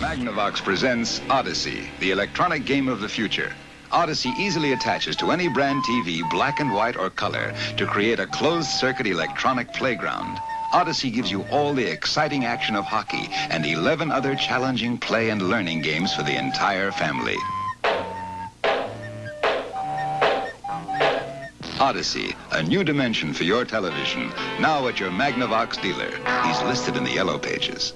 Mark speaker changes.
Speaker 1: Magnavox presents Odyssey, the electronic game of the future. Odyssey easily attaches to any brand TV, black and white or color, to create a closed-circuit electronic playground. Odyssey gives you all the exciting action of hockey and 11 other challenging play and learning games for the entire family. Odyssey, a new dimension for your television, now at your Magnavox dealer. He's listed in the yellow pages.